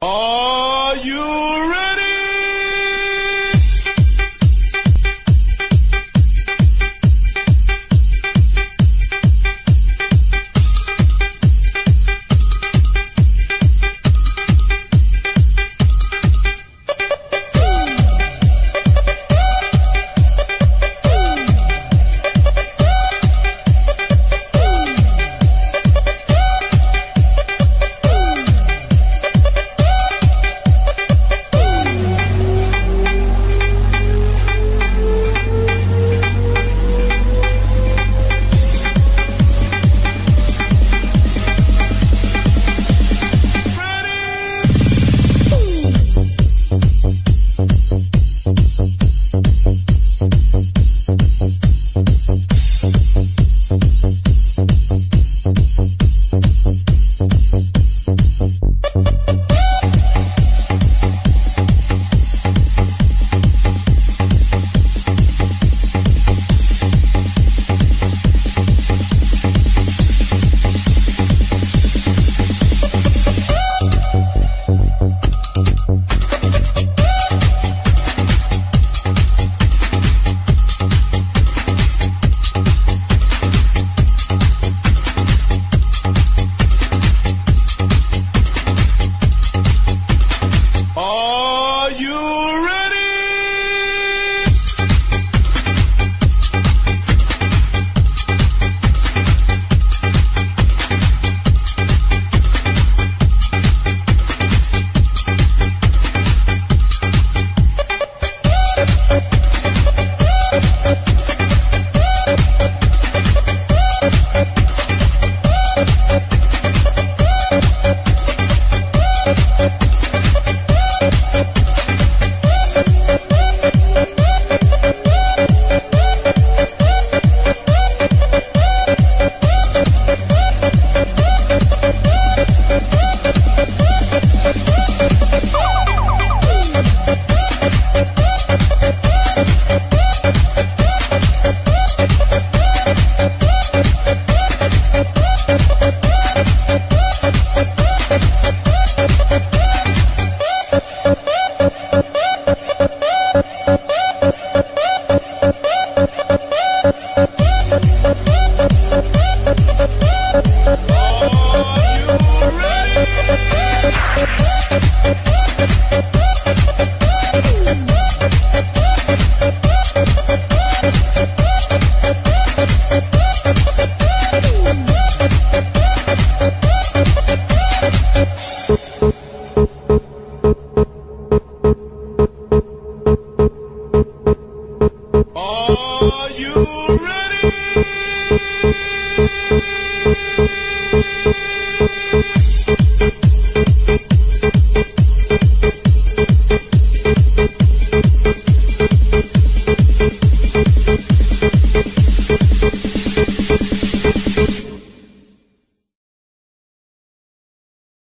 Are you Are you Thank you.